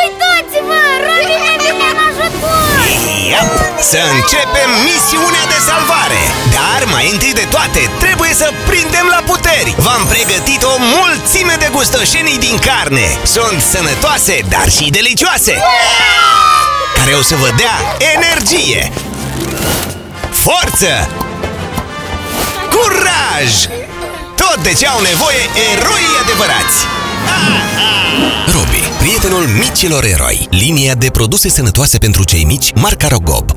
Uitați-vă! Robi ne vine în ajutor! Iap! Să începem misiunea de salvare! Dar mai întâi de toate, trebuie să prindem la puteri! V-am pregătit o mulțime de gustoșenii din carne! Sunt sănătoase, dar și delicioase! Care o să vă dea energie! Forță! Curaj! Tot de ce au nevoie eroii adevărați! Robi, prietenul micilor eroi Linia de produse sănătoase pentru cei mici, marca Rogob